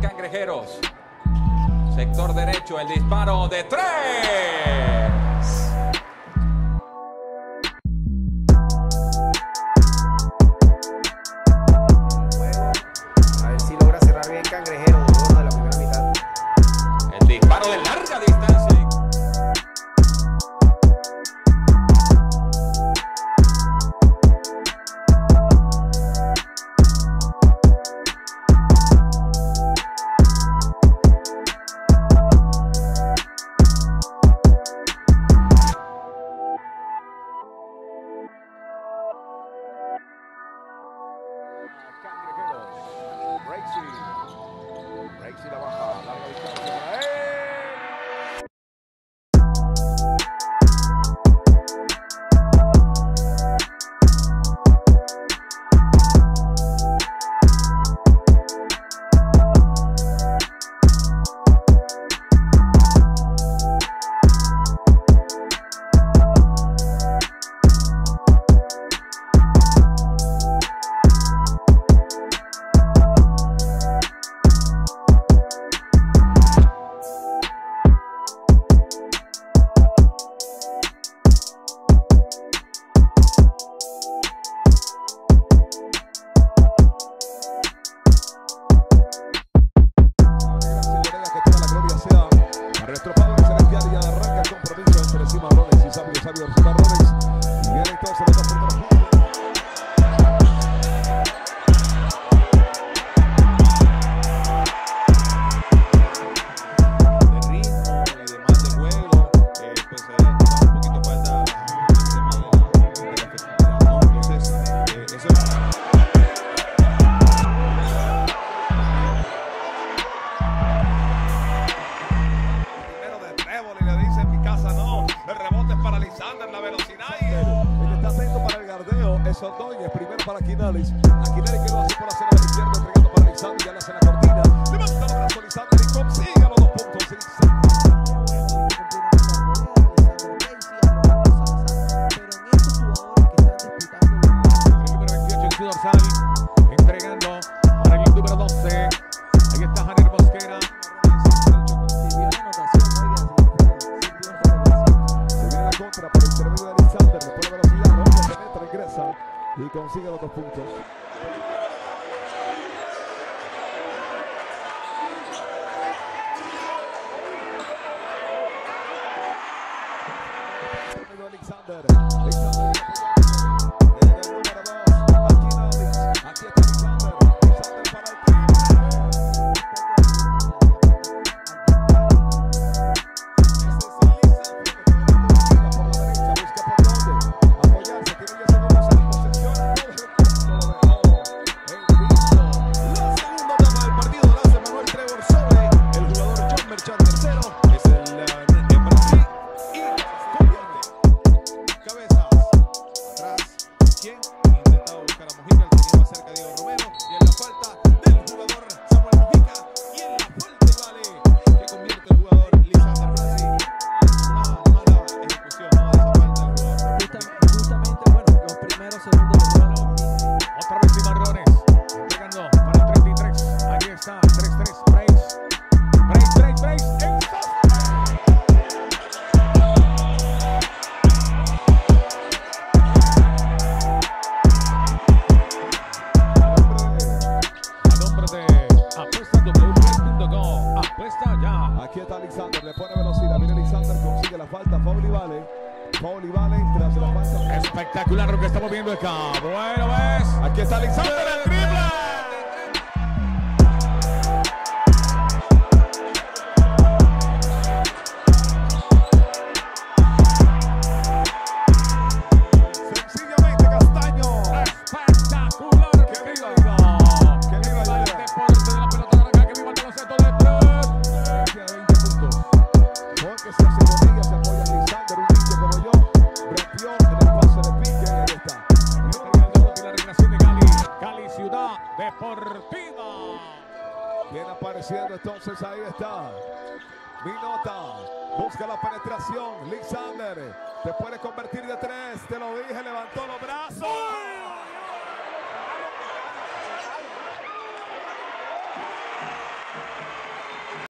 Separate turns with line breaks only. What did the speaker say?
Cangrejeros. Sector derecho,
el disparo de
tres. Javier. Ordóñez, primero para Quinares. Aquinares que lo hace por la zona de izquierda, entregando para Lisandro, ya la hace la consigue los dos puntos.
Bueno,
ves.
Aquí está Alexander. Entonces, ahí está. Minota, busca la penetración. Alexander te puede convertir de tres. Te lo dije, levantó los brazos.